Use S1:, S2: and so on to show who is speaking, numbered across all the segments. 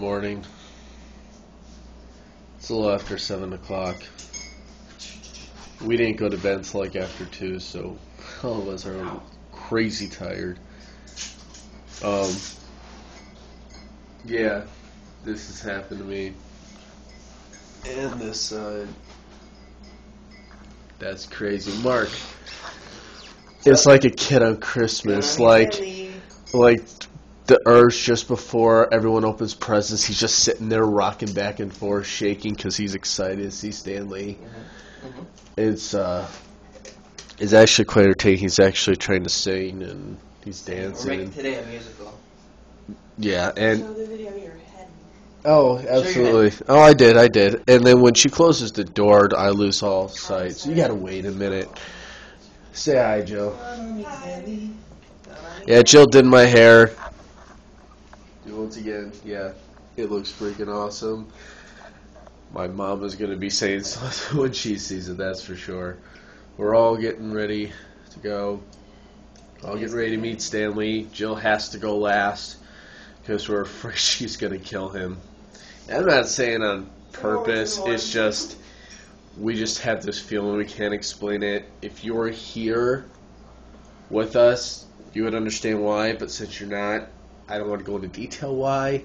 S1: morning. It's a little after 7 o'clock. We didn't go to bed until like after 2, so all of us are crazy tired. Um, yeah, this has happened to me. And this side. That's crazy. Mark, it's like a kid on Christmas. Like, like the urge just before everyone opens presents, he's just sitting there rocking back and forth, shaking because he's excited to see Stan Lee.
S2: Mhm.
S1: It's uh, it's actually quite entertaining. He's actually trying to sing and he's
S2: We're making today a musical.
S1: Yeah, and
S3: Show the video of your head.
S1: oh, absolutely. Oh, I did, I did. And then when she closes the door, I lose all sight. So you gotta wait a minute. Say hi, Jill. Yeah, Jill did my hair. Again, yeah, it looks freaking awesome. My mom is going to be saying something when she sees it, that's for sure. We're all getting ready to go. All getting ready to meet Stan Lee. Jill has to go last because we're afraid she's going to kill him. I'm not saying on purpose, it's just we just have this feeling we can't explain it. If you were here with us, you would understand why, but since you're not, I don't want to go into detail why.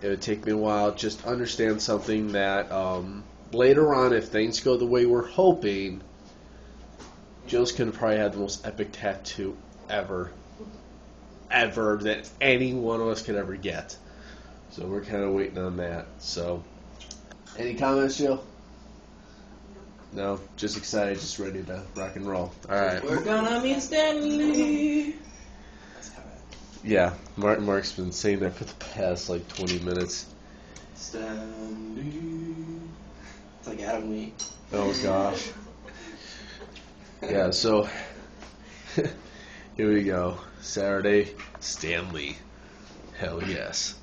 S1: It would take me a while. Just understand something that um, later on, if things go the way we're hoping, Jill's gonna probably have the most epic tattoo ever, ever that any one of us could ever get. So we're kind of waiting on that. So, any comments, Jill? No, just excited, just ready to rock and roll. All right.
S2: We're gonna meet Stan Lee.
S1: Yeah, Martin Mark's been saying that for the past like 20 minutes.
S2: Stan Lee. It's like Adam Lee.
S1: Oh gosh. Yeah, so here we go. Saturday, Stan Lee. Hell yes.